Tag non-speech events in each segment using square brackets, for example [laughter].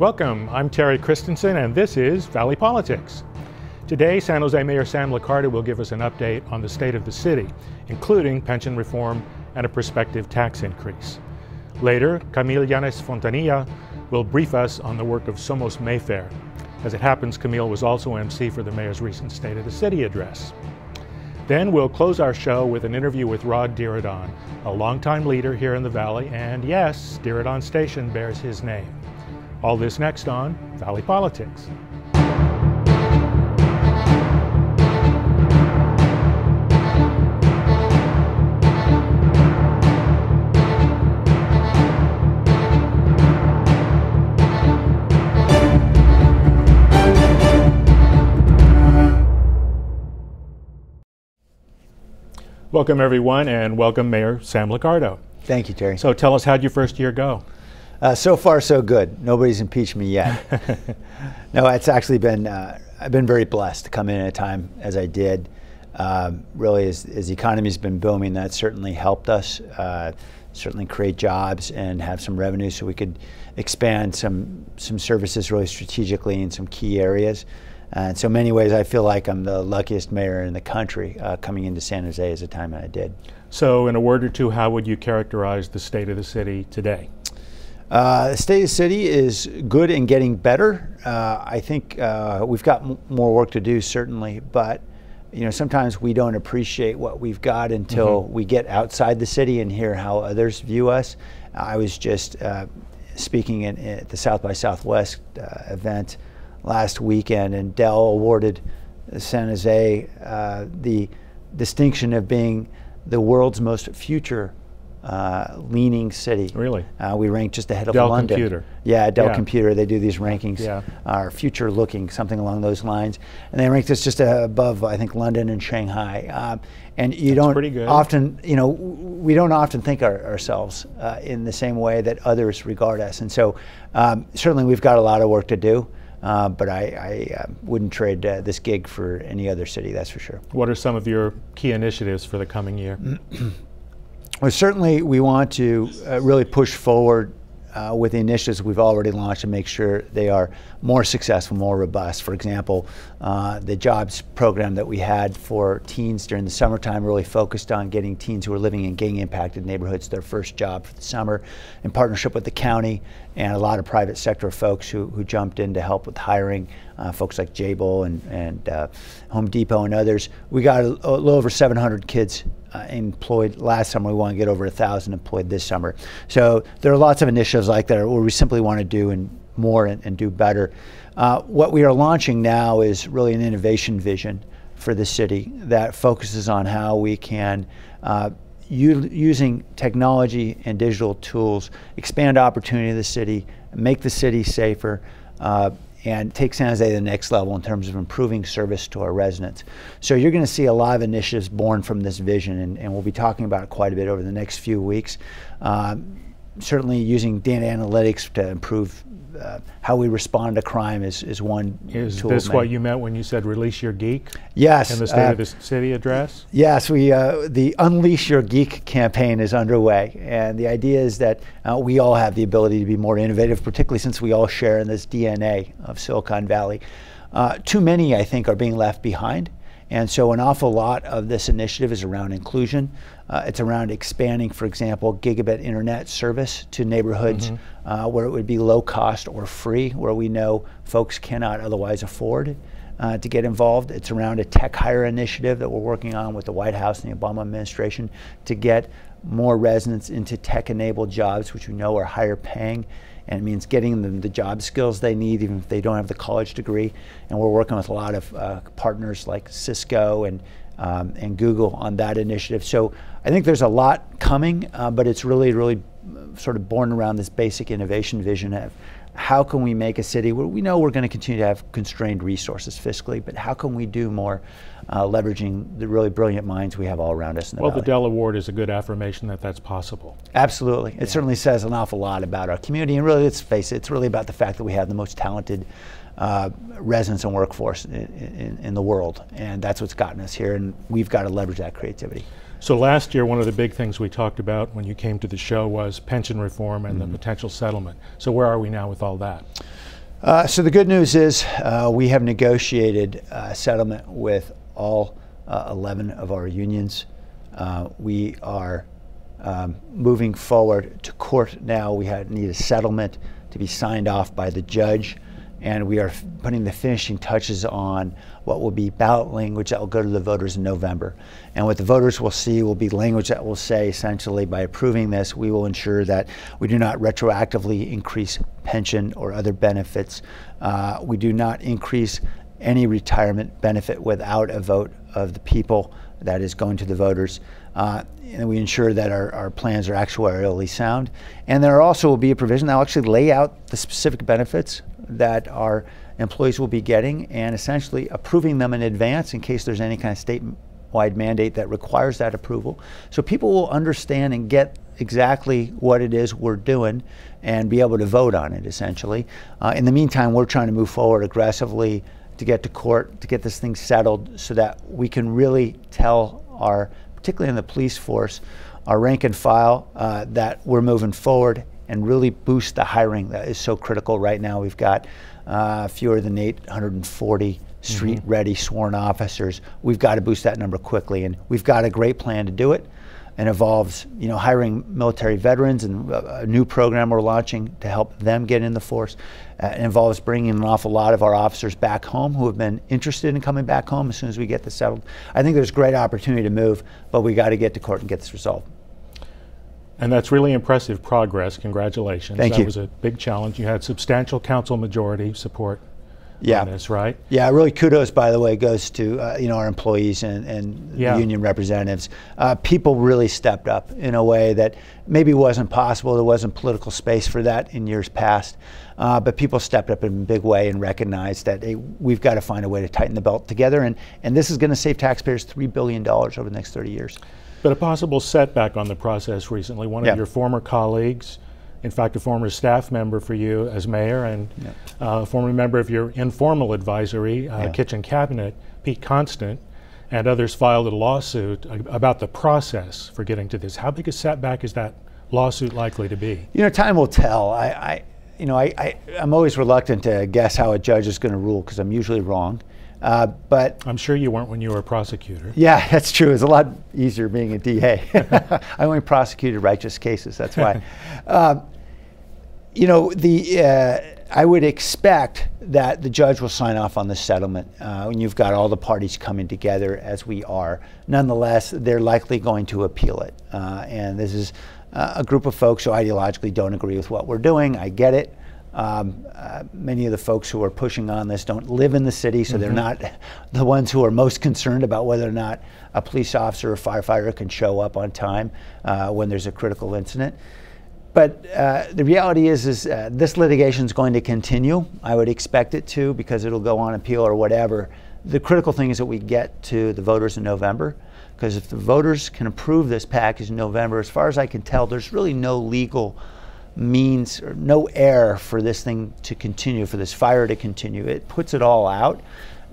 Welcome, I'm Terry Christensen, and this is Valley Politics. Today, San Jose Mayor Sam Liccardo will give us an update on the state of the city, including pension reform and a prospective tax increase. Later, Camille Llanes Fontanilla will brief us on the work of Somos Mayfair. As it happens, Camille was also MC for the mayor's recent State of the City address. Then we'll close our show with an interview with Rod Diridon, a longtime leader here in the Valley, and yes, Diridon Station bears his name. All this next on Valley Politics. Welcome, everyone, and welcome Mayor Sam Liccardo. Thank you, Terry. So tell us, how'd your first year go? Uh, so far, so good. Nobody's impeached me yet. [laughs] no, it's actually been, uh, I've been very blessed to come in at a time as I did. Um, really, as, as, the economy's been booming, that certainly helped us, uh, certainly create jobs and have some revenue so we could expand some, some services really strategically in some key areas. And so, many ways, I feel like I'm the luckiest mayor in the country uh, coming into San Jose as a time that I did. So, in a word or two, how would you characterize the state of the city today? Uh, the state of the city is good and getting better. Uh, I think uh, we've got m- more work to do, certainly, but you know sometimes we don't appreciate what we've got until mm-hmm. we get outside the city and hear how others view us. I was just uh, speaking in, at the South by Southwest uh, event last weekend, and Dell awarded San Jose uh, the distinction of being the world's most future uh, leaning city. Really? Uh, we rank just ahead of Dell London. Computer. Yeah, Dell yeah. Computer. They do these rankings. Yeah. Are future looking, something along those lines. And they ranked us just above, I think, London and Shanghai. Uh, and you That's don't often, you know, we don't often think our, ourselves uh, in the same way that others regard us. And so um, certainly we've got a lot of work to do. Uh, but I, I uh, wouldn't trade uh, this gig for any other city, that's for sure. What are some of your key initiatives for the coming year? [clears throat] Well, certainly we want to uh, really push forward uh, with the initiatives we've already launched to make sure they are more successful, more robust. For example, uh, the jobs program that we had for teens during the summertime really focused on getting teens who are living in gang impacted neighborhoods their first job for the summer in partnership with the county and a lot of private sector folks who, who jumped in to help with hiring, uh, folks like Jabil and, and uh, Home Depot and others. We got a, a little over 700 kids uh, employed last summer. We want to get over a thousand employed this summer. So there are lots of initiatives like that where we simply want to do and more and, and do better. Uh, what we are launching now is really an innovation vision for the city that focuses on how we can. Uh, using technology and digital tools, expand opportunity in the city, make the city safer, uh, and take San Jose to the next level in terms of improving service to our residents. So you're going to see a lot of initiatives born from this vision, and, and we'll be talking about it quite a bit over the next few weeks. Uh, certainly using data analytics to improve uh, how we respond to crime is, is one is this what you meant when you said release your geek? Yes in the state uh, of the city address? yes we uh, the unleash your geek campaign is underway. And the idea is that uh, we all have the ability to be more innovative particularly since we all share in this dna of silicon valley. Uh, too many i think are being left behind. And so an awful lot of this initiative is around inclusion. Uh, it's around expanding, for example, gigabit internet service to neighborhoods mm-hmm. uh, where it would be low cost or free, where we know folks cannot otherwise afford uh, to get involved. It's around a tech hire initiative that we're working on with the White House and the Obama administration to get more residents into tech enabled jobs, which we know are higher paying and it means getting them the job skills they need, even if they don't have the college degree. And we're working with a lot of uh, partners like Cisco and um, and Google on that initiative. So I think there's a lot coming, uh, but it's really, really sort of born around this basic innovation vision of how can we make a city where we know we're going to continue to have constrained resources fiscally, but how can we do more uh, leveraging the really brilliant minds we have all around us in the Well, valley. the Dell Award is a good affirmation that that's possible. Absolutely. It yeah. certainly says an awful lot about our community. And really, let's face it, it's really about the fact that we have the most talented uh, residents and workforce in, in, in, the world. And that's what's gotten us here. And we've got to leverage that creativity. So last year, one of the big things we talked about when you came to the show was pension reform and mm-hmm. the potential settlement. So where are we now with all that? Uh, so the good news is uh, we have negotiated a settlement with all uh, 11 of our unions. Uh, we are um, moving forward to court now. We had, need a settlement to be signed off by the judge and we are putting the finishing touches on what will be ballot language that will go to the voters in November. And what the voters will see will be language that will say essentially by approving this, we will ensure that we do not retroactively increase pension or other benefits. Uh, we do not increase any retirement benefit without a vote of the people that is going to the voters. Uh, and we ensure that our, our plans are actuarially sound. And there also will be a provision that will actually lay out the specific benefits that our employees will be getting and essentially approving them in advance in case there's any kind of statewide mandate that requires that approval. So people will understand and get exactly what it is we're doing and be able to vote on it essentially. Uh, in the meantime, we're trying to move forward aggressively to get to court, to get this thing settled so that we can really tell our, particularly in the police force, our rank and file uh, that we're moving forward and really boost the hiring that is so critical right now. We've got uh, fewer than 840 street mm-hmm. ready sworn officers. We've got to boost that number quickly, and we've got a great plan to do it. And involves, you know, hiring military veterans and a new program we're launching to help them get in the force. Uh, it involves bringing an awful lot of our officers back home who have been interested in coming back home as soon as we get this settled. I think there's great opportunity to move, but we got to get to court and get this resolved. And that's really impressive progress. Congratulations. Thank that you. was a big challenge. You had substantial council majority support yeah. on this, right? Yeah, really kudos, by the way, goes to uh, you know our employees and, and yeah. union representatives. Uh, people really stepped up in a way that maybe wasn't possible. There wasn't political space for that in years past. Uh, but people stepped up in a big way and recognized that hey, we've got to find a way to tighten the belt together. And, and this is going to save taxpayers $3 billion over the next 30 years. But a possible setback on the process recently, one yeah. of your former colleagues, in fact, a former staff member for you as mayor and yeah. uh, a former member of your informal advisory, uh, yeah. kitchen cabinet, Pete Constant, and others filed a lawsuit about the process for getting to this. How big a setback is that lawsuit likely to be? You know, time will tell. I, I you know, I, I, am always reluctant to guess how a judge is going to rule because I'm usually wrong. Uh, but I'm sure you weren't when you were a prosecutor. [laughs] Yeah, that's true. It's a lot easier being a DA. [laughs] I only prosecuted righteous cases. That's why. [laughs] uh, you know, the uh, I would expect that the judge will sign off on the settlement uh, when you've got all the parties coming together as we are. Nonetheless, they're likely going to appeal it, uh, and this is uh, a group of folks who ideologically don't agree with what we're doing. I get it. Um, uh, many of the folks who are pushing on this don't live in the city, so mm-hmm. they're not [laughs] the ones who are most concerned about whether or not a police officer or firefighter can show up on time uh, when there's a critical incident. But uh, the reality is, is uh, this litigation is going to continue. I would expect it to because it'll go on appeal or whatever. The critical thing is that we get to the voters in November because if the voters can approve this package in November, as far as I can tell, there's really no legal means or no air for this thing to continue, for this fire to continue. It puts it all out.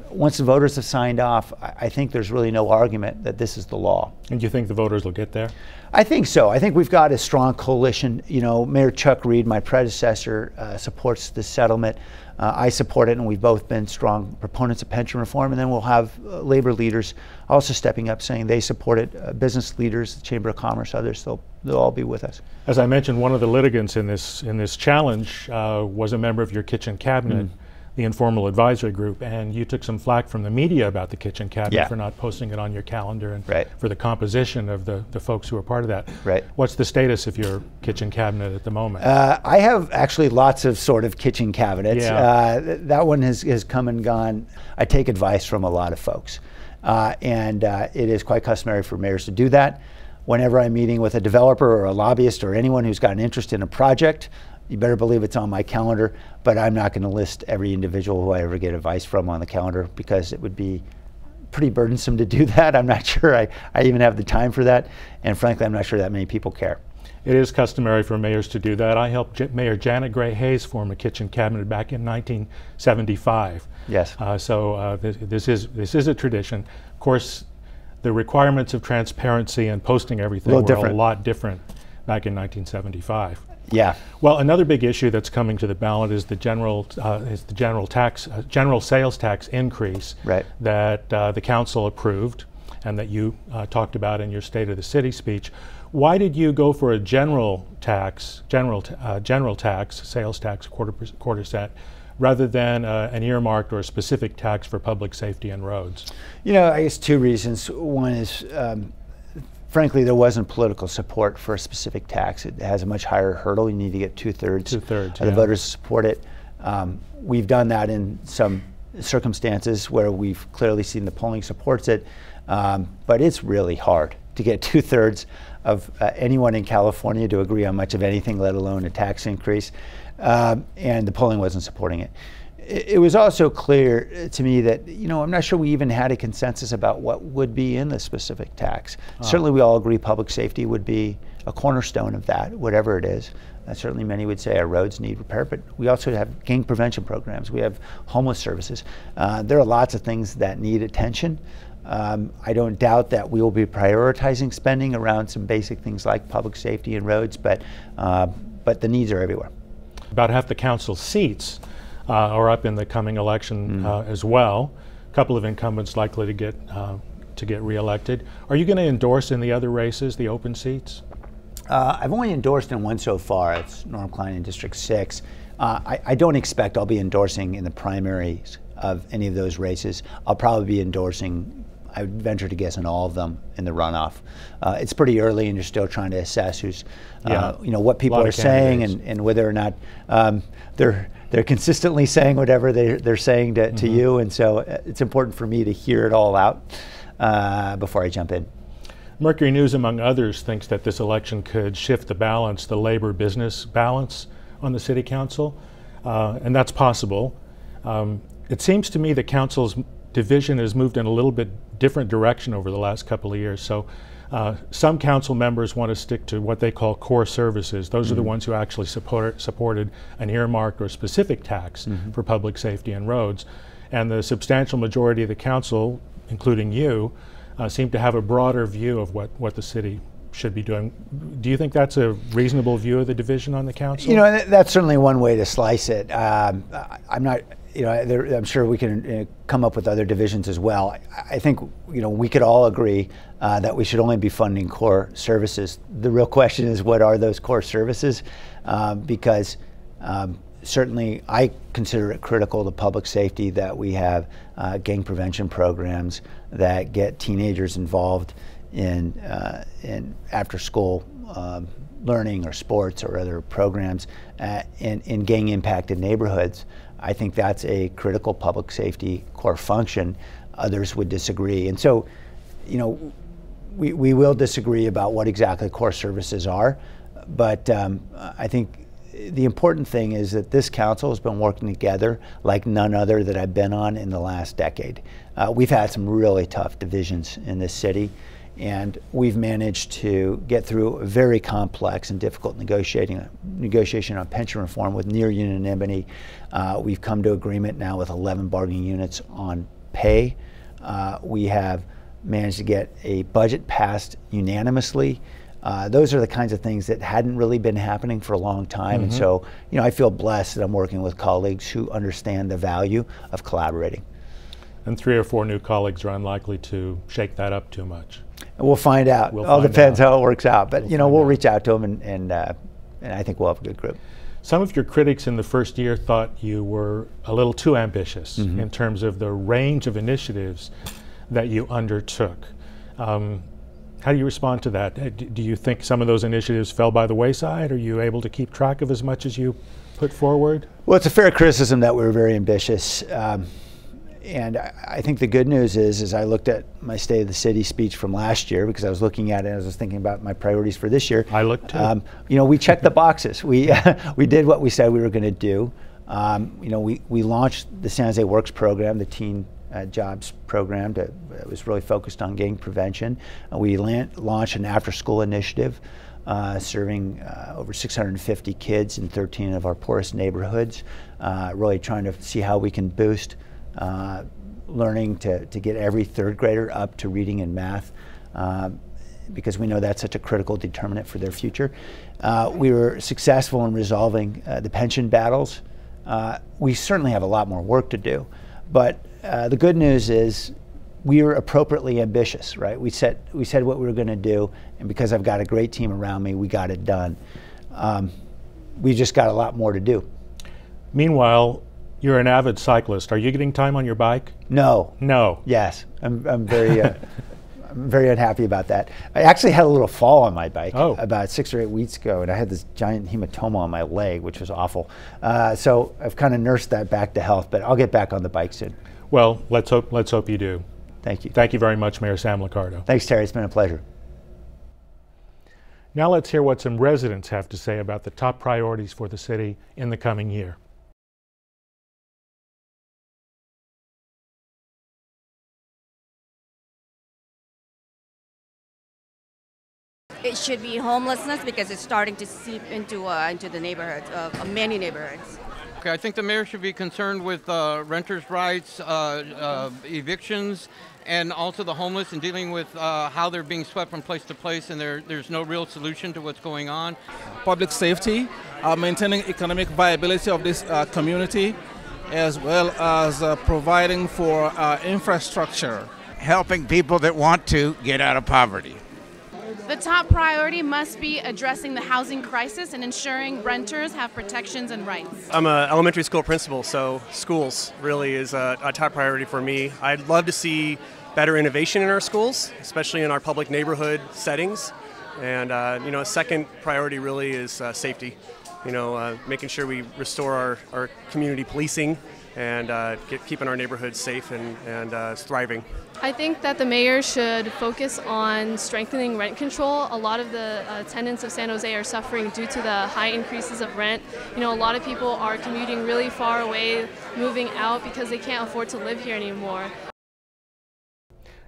Once the voters have signed off, I think there's really no argument that this is the law. And do you think the voters will get there? I think so. I think we've got a strong coalition. You know, Mayor Chuck Reed, my predecessor, uh, supports this settlement. Uh, I support it, and we've both been strong proponents of pension reform. And then we'll have uh, labor leaders also stepping up, saying they support it. Uh, business leaders, the Chamber of Commerce, others, they'll they'll all be with us. As I mentioned, one of the litigants in this in this challenge uh, was a member of your kitchen cabinet. Mm the informal advisory group, and you took some flack from the media about the kitchen cabinet yeah. for not posting it on your calendar and right. for the composition of the, the folks who are part of that. Right. What's the status of your kitchen cabinet at the moment? Uh, I have actually lots of sort of kitchen cabinets. Yeah. Uh, th- that one has, has come and gone. I take advice from a lot of folks, uh, and uh, it is quite customary for mayors to do that. Whenever I'm meeting with a developer or a lobbyist or anyone who's got an interest in a project, you better believe it's on my calendar, but I'm not going to list every individual who I ever get advice from on the calendar because it would be pretty burdensome to do [laughs] that. I'm not sure I, I even have the time for that. And frankly, I'm not sure that many people care. It is customary for mayors to do that. I helped J- Mayor Janet Gray Hayes form a kitchen cabinet back in 1975. Yes. Uh, so uh, this, this, is this is a tradition. Of course, the requirements of transparency and posting everything a were different. a lot different back in 1975. Yeah. Well, another big issue that's coming to the ballot is the general uh, is the general tax uh, general sales tax increase Right. that uh, the council approved and that you uh, talked about in your State of the City speech. Why did you go for a general tax, general t- uh, general tax, sales tax, quarter per- quarter cent, rather than uh, an earmarked or a specific tax for public safety and roads? You know, I guess two reasons. One is, um, frankly, there wasn't political support for a specific tax. It has a much higher hurdle. You need to get two thirds of Two-thirds, the yeah. voters to support it. Um, we've done that in some circumstances where we've clearly seen the polling supports it, um, but it's really hard to get [laughs] two thirds of uh, anyone in California to agree on much of anything, let alone a tax increase. Um, and the polling wasn't supporting it it was also clear uh, to me that you know I'm not sure we even had a consensus about what would be in the specific tax. Certainly, we all agree public safety would be a cornerstone of that, whatever it is. Uh, certainly, many would say our roads need repair, but we also have gang prevention programs. We have homeless services. Uh, there are lots of things that need attention. Um, I don't doubt that we will be prioritizing spending around some basic things like public safety and roads, but uh, but the needs are everywhere. About half the council seats are up in the coming election uh, as well. A couple of incumbents likely to get uh, to get reelected. Are you going to endorse in the other races the open seats? Uh, I've only endorsed in one so far. It's Norm Klein in District 6. Uh, I, I don't expect I'll be endorsing in the primaries of any of those races. I'll probably be endorsing, I would venture to guess, in all of them in the runoff. Uh, it's pretty early and you're still trying to assess who's, uh, Yeah. you know, what people are saying and, and whether or not um, they're, they're consistently saying whatever they're, they're saying to, Mm-hmm. to you. And so uh, it's important for me to hear it all out uh, before I jump in. Mercury News, among others, thinks that this election could shift the balance, the labor business balance on the city council, uh, and that's possible. Um, it seems to me that council's division has moved in a little bit different direction over the last couple of years. So, uh, some council members want to stick to what they call core services. Those are the ones who actually support, supported an earmarked or specific tax for public safety and roads. And the substantial majority of the council, including you, uh, seem to have a broader view of what, what the city should be doing. Do you think that's a reasonable view of the division on the council? You know, that's certainly one way to slice it. Um, I'm not, you know, there, I'm sure we can uh, come up with other divisions as well. I, I think, you know, we could all agree uh, that we should only be funding core services. The real question is, what are those core services? Um, because um, certainly I consider it critical to public safety that we have uh, gang prevention programs that get teenagers involved in, uh, in after school um, learning or sports or other programs uh, in, in gang impacted neighborhoods. I think that's a critical public safety core function. Others would disagree. And so, you know, we, we will disagree about what exactly core services are, but um, I think the important thing is that this council has been working together like none other that I've been on in the last decade. Uh, we've had some really tough divisions in this city, and we've managed to get through a very complex and difficult negotiating negotiation on pension reform with near unanimity. Uh, we've come to agreement now with 11 bargaining units on pay. Uh, we have managed to get a budget passed unanimously. Uh, those are the kinds of things that hadn't really been happening for a long time. And so, you know, I feel blessed that I'm working with colleagues who understand the value of collaborating. and three or four new colleagues are unlikely to shake that up too much. We'll find out. We'll All find depends out. how it works out. But, We'll you know, we'll out. reach out to them and, and, uh, and I think we'll have a good group. Some of your critics in the first year thought you were a little too ambitious Mm-hmm. in terms of the range of initiatives that you undertook. Um, how do you respond to that? Uh, Do you think some of those initiatives fell by the wayside? Are you able to keep track of as much as you put forward? Well, it's a fair criticism that we were very ambitious. Um, and I, think the good news is, is I looked at my State of the City speech from last year because I was looking at it as I was thinking about my priorities for this year. I looked too. Um, you know, we checked the boxes. We [laughs] we did what we said we were going to do. Um, you know, we, we launched the San Jose Works program, the teen uh, jobs program that uh, was really focused on gang prevention. Uh, we launched an after-school initiative uh, serving uh, over 650 kids in 13 of our poorest neighborhoods, uh, really trying to see how we can boost uh, learning to, to get every third grader up to reading and math. Um, because we know that's such a critical determinant for their future. Uh, we were successful in resolving uh, the pension battles. Uh, we certainly have a lot more work to do, but uh, the good news is we were appropriately ambitious, right? We set we said what we were going to do, and because I've got a great team around me, we got it done. Um, we just got a lot more to do. Meanwhile, you're an avid cyclist. Are you getting time on your bike? No. No. Yes, I'm. I'm very. Uh, [laughs] I'm very unhappy about that. I actually had a little fall on my bike oh. about six or eight weeks ago, and I had this giant hematoma on my leg, which was awful. Uh, so I've kind of nursed that back to health, but I'll get back on the bike soon. Well, let's hope. Let's hope you do. Thank you. Thank you very much, Mayor Sam Liccardo. Thanks, Terry. It's been a pleasure. Now let's hear what some residents have to say about the top priorities for the city in the coming year. It should be homelessness because it's starting to seep into uh, into the neighborhoods, uh, many neighborhoods. Okay, I think the mayor should be concerned with uh, renters' rights, uh, uh, evictions, and also the homeless and dealing with uh, how they're being swept from place to place and there, there's no real solution to what's going on. Public safety, uh, maintaining economic viability of this uh, community, as well as providing for infrastructure. Helping people that want to get out of poverty. The top priority must be addressing the housing crisis and ensuring renters have protections and rights. I'm an elementary school principal, so schools really is a, a, top priority for me. I'd love to see better innovation in our schools, especially in our public neighborhood settings. And uh, you know, a second priority really is uh, safety. You know, uh, making sure we restore our, our community policing and uh, get, keeping our neighborhoods safe and, and uh, thriving. I think that the mayor should focus on strengthening rent control. A lot of the uh, tenants of San Jose are suffering due to the high increases of rent. You know, a lot of people are commuting really far away, moving out because they can't afford to live here anymore.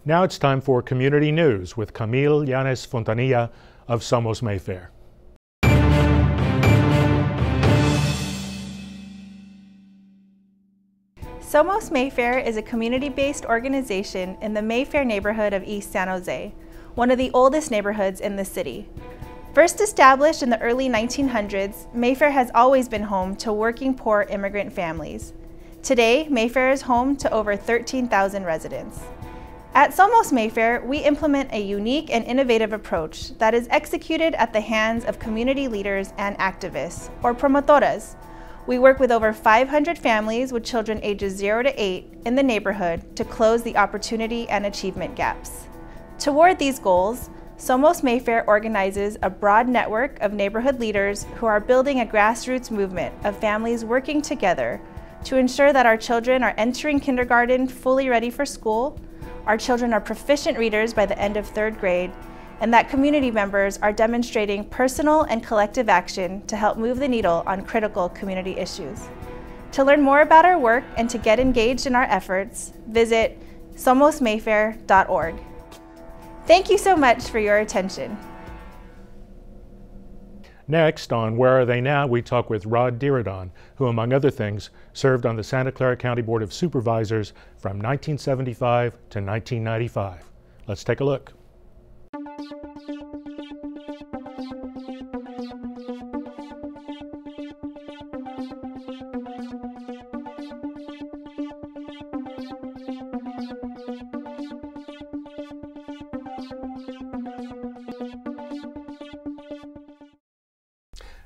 Now it's time for community news with Camille Llanes Fontanilla of Somos Mayfair. Somos Mayfair is a community-based organization in the Mayfair neighborhood of East San Jose, one of the oldest neighborhoods in the city. First established in the early 1900s, Mayfair has always been home to working poor immigrant families. Today, Mayfair is home to over 13,000 residents. At Somos Mayfair, we implement a unique and innovative approach that is executed at the hands of community leaders and activists, or promotoras, we work with over 500 families with children ages 0 to 8 in the neighborhood to close the opportunity and achievement gaps. Toward these goals, Somos Mayfair organizes a broad network of neighborhood leaders who are building a grassroots movement of families working together to ensure that our children are entering kindergarten fully ready for school, our children are proficient readers by the end of third grade, and that community members are demonstrating personal and collective action to help move the needle on critical community issues. To learn more about our work and to get engaged in our efforts, visit somosmayfair.org. Thank you so much for your attention. Next, on Where Are They Now, we talk with Rod Diridon, who, among other things, served on the Santa Clara County Board of Supervisors from 1975 to 1995. Let's take a look.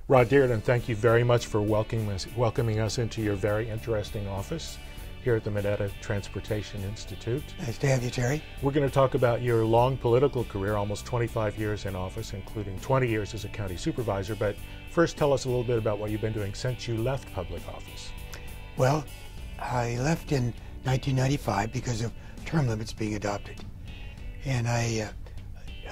Rod Diridon, thank you very much for welcoming us, welcoming us into your very interesting office here at the Mineta Transportation Institute. Nice to have you, Terry. We're going to talk about your long political career, almost 25 years in office, including 20 years as a county supervisor. But first, tell us a little bit about what you've been doing since you left public office. Well, I left in 1995 because of term limits being adopted. And I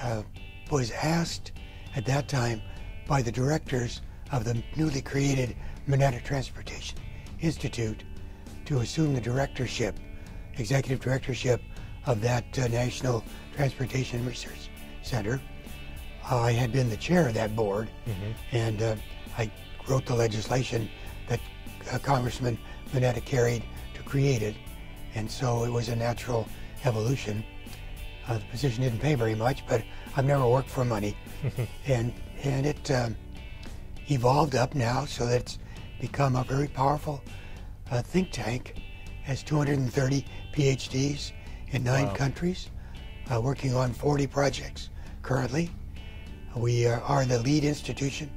uh, uh, was asked at that time by the directors of the newly created Mineta Transportation Institute to assume the directorship, executive directorship of that uh, National Transportation Research Center. Uh, I had been the chair of that board, mm-hmm. and uh, I wrote the legislation that uh, Congressman Mineta carried to create it, and so it was a natural evolution. Uh, the position didn't pay very much, but I've never worked for money, [laughs] and and it um, evolved up now so that it's become a very powerful uh, think tank. Has 230 PhDs in nine Wow. countries, uh, working on 40 projects currently. We uh, are the lead institution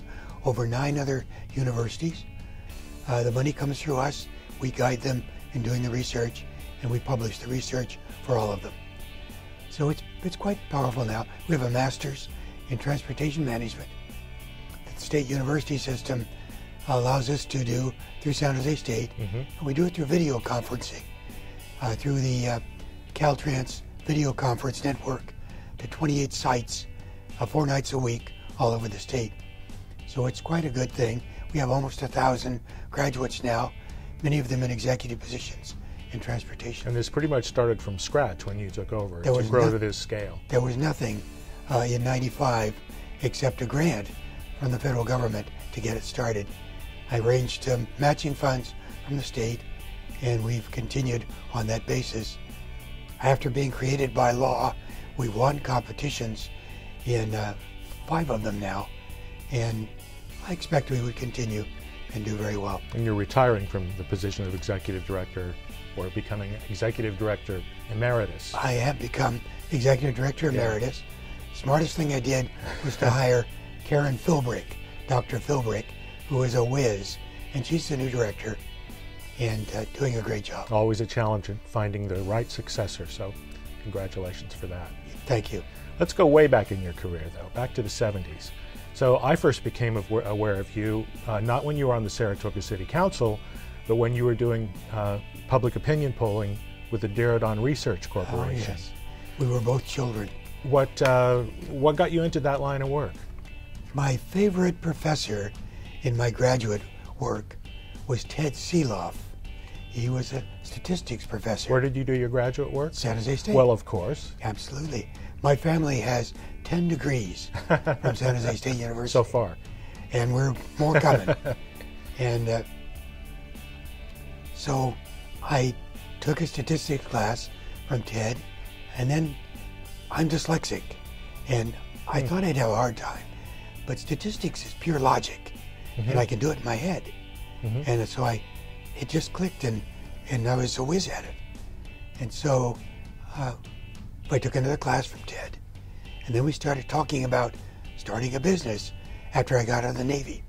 over nine other universities. Uh, the money comes through us. We guide them in doing the research, and we publish the research for all of them. So it's it's quite powerful now. We have a master's in transportation management. State university system allows us to do through San Jose State, and we do it through video conferencing, uh, through the uh, Caltrans Video Conference Network to 28 sites, uh, four nights a week, all over the state. So it's quite a good thing. We have almost a thousand graduates now, many of them in executive positions in transportation. And this pretty much started from scratch when you took over There to was grow no- to this scale. There was nothing uh, in 95 except a grant from the federal government to get it started. I arranged um, matching funds from the state, and we've continued on that basis. After being created by law, we won competitions in uh, five of them now, and I expect we would continue and do very well. And you're retiring from the position of executive director or becoming executive director emeritus. I have become executive director Yeah. emeritus. Smartest thing I did was to hire Karen Philbrick, Dr. Philbrick, who is a whiz, and she's the new director and uh, doing a great job. Always a challenge in finding the right successor, so congratulations for that. Thank you. Let's go way back in your career, though, back to the 70s. So I first became aware aware of you uh, not when you were on the Saratoga City Council, but when you were doing uh, public opinion polling with the Diridon Research Corporation. Oh, yes. We were both children. What uh, what got you into that line of work? My favorite professor in my graduate work was Ted Seeloff. He was a statistics professor. Where did you do your graduate work? San Jose State. Well, of course. Absolutely. My family has 10 degrees from San Jose State [laughs] University. So far. And we're more coming. [laughs] and uh, so I took a statistics class from Ted, and then I'm dyslexic. And I thought I'd have a hard time. But statistics is pure logic, Mhm. and I can do it in my head. Mhm. And so I, it just clicked, and, and I was a whiz at it. And so uh, I took another class from Ted. And then we started talking about starting a business after I got out of the Navy.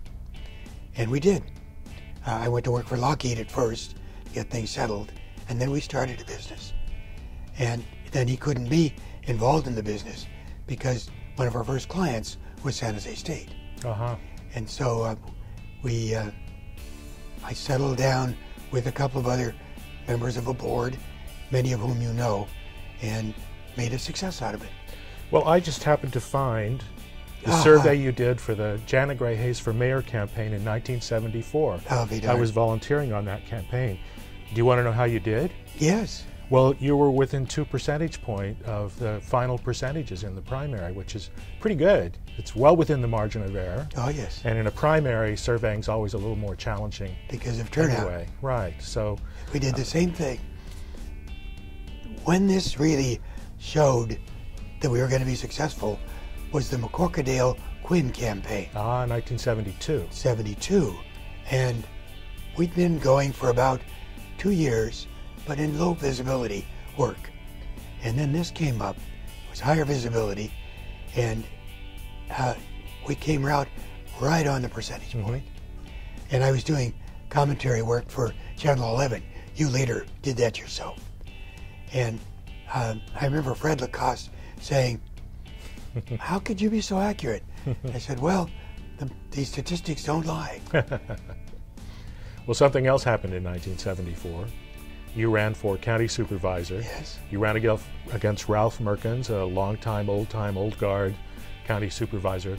And we did. Uh, I went to work for Lockheed at first to get things settled, and then we started a business. And then he couldn't be involved in the business because one of our first clients was San Jose State. Uh huh. And so uh, we, uh, I settled down with a couple of other members of a board, many of whom you know, and made a success out of it. Well, I just happened to find the Ah. survey you did for the Janet Gray Hayes for Mayor campaign in 1974. I'll be I was volunteering on that campaign. Do you want to know how you did? Yes. Well, you were within two percentage point of the final percentages in the primary, which is pretty good. It's well within the margin of error. Oh, yes. And in a primary, surveying's always a little more challenging. Because of turnout. Anyway, right. So We did the same thing. When this really showed that we were going to be successful was the McCorquodale Quinn campaign. Ah, 1972. 72. And we'd been going for about two years, but in low visibility work. And then this came up, it was higher visibility, and uh, we came out right on the percentage point. And I was doing commentary work for Channel 11. You later did that yourself. And um, I remember Fred Lacoste saying, [laughs] How could you be so accurate? I said, Well, the, these statistics don't lie. [laughs] Well, something else happened in 1974. You ran for county supervisor. Yes. You ran against, against Ralph Mehrkens, a longtime, old-time, old guard county supervisor.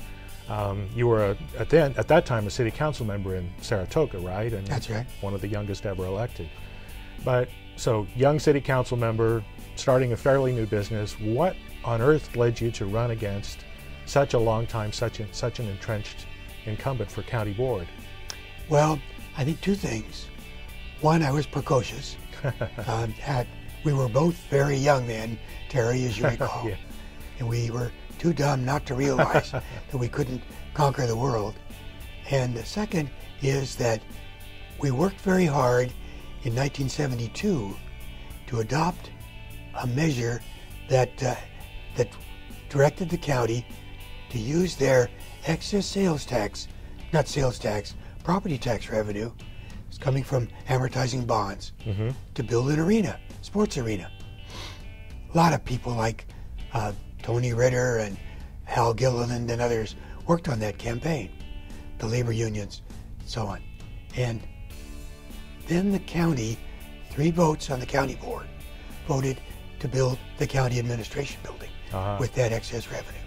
Um, you were a, at, then, at that time a city council member in Saratoga, right? And That's right. One of the youngest ever elected. But so young city council member, starting a fairly new business. What on earth led you to run against such a long time, such a, such an entrenched incumbent for county board? Well, I think two things. One, I was precocious. [laughs] um, at we were both very young then, Terry, as you [laughs] recall. yeah. And we were too dumb not to realize [laughs] that we couldn't conquer the world. And the second is that we worked very hard in 1972 to adopt a measure that uh, that directed the county to use their excess sales tax, not sales tax, property tax revenue, coming from amortizing bonds, Mhm. to build an arena, sports arena. A lot of people like uh, Tony Ritter and Hal Gilliland and others worked on that campaign, the labor unions, so on. And then the county, three votes on the county board, voted to build the county administration building Uh-huh. with that excess revenue.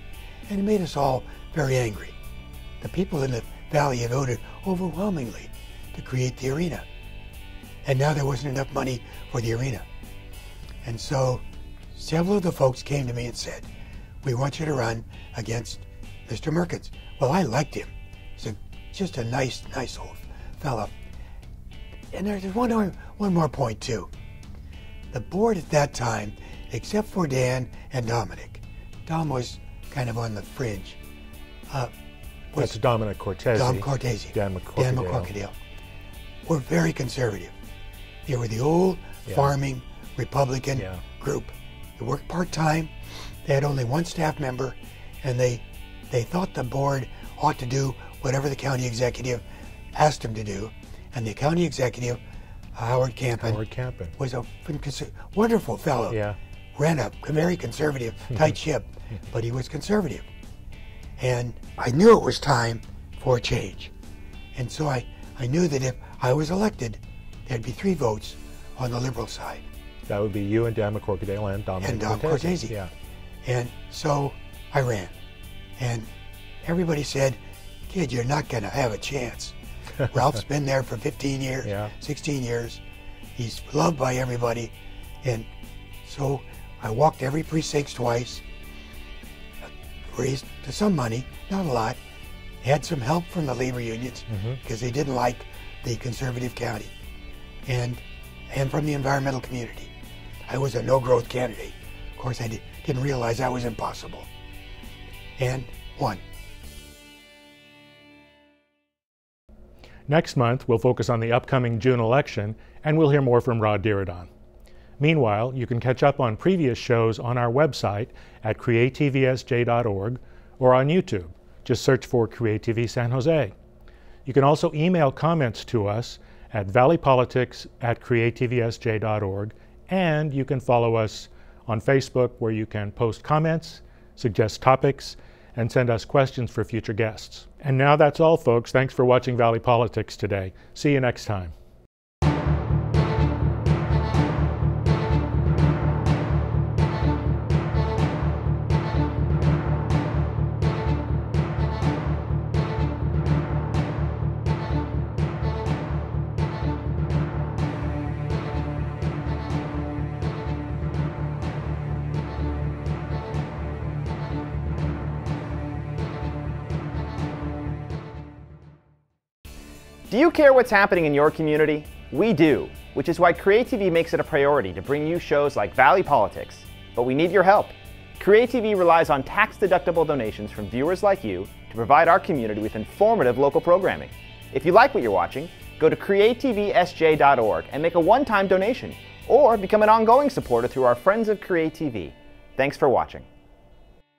And it made us all very angry. The people in the valley had voted overwhelmingly to create the arena. And now there wasn't enough money for the arena. And so several of the folks came to me and said, We want you to run against Mr. Mehrkens. Well, I liked him. He's a, just a nice, nice old fellow. And there's one more, one more point, too. The board at that time, except for Dan and Dominic, Dom was kind of on the fringe. Uh, was That's Dominic Cortese. Dom Cortese. Dan Dan McCorquodale. Were very conservative. They were the old Yeah. farming Republican Yeah. group. They worked part time. They had only one staff member, and they they thought the board ought to do whatever the county executive asked them to do. And the county executive, Howard Campen, Howard Campen. was a wonderful fellow. Yeah. Ran a very conservative, [laughs] tight ship, but he was conservative. And I knew it was time for a change. And so I, I knew that if I was elected, there'd be three votes on the liberal side. That would be you and Dan McCorquodale and Dominic And Dom Cortese. Yeah. And so I ran. And everybody said, kid, you're not going to have a chance. [laughs] Ralph's been there for 15 years, Yeah. 16 years. He's loved by everybody. And so I walked every precinct twice, raised some money, not a lot, had some help from the labor unions Mhm. because they didn't like the conservative county, and and from the environmental community. I was a no-growth candidate. Of course, I di- didn't realize that was impossible, and won. Next month, we'll focus on the upcoming June election, and we'll hear more from Rod Diridon. Meanwhile, you can catch up on previous shows on our website at creatvsj.org or on YouTube. Just search for CreaTV San Jose. You can also email comments to us at valleypolitics at creatvsj.org, and you can follow us on Facebook where you can post comments, suggest topics, and send us questions for future guests. And now that's all, folks. Thanks for watching Valley Politics today. See you next time. You care what's happening in your community? We do, which is why CreaTV makes it a priority to bring you shows like Valley Politics. But we need your help. CreaTV relies on tax-deductible donations from viewers like you to provide our community with informative local programming. If you like what you're watching, go to creatvsj.org and make a one-time donation, or become an ongoing supporter through our Friends of CreaTV. Thanks for watching.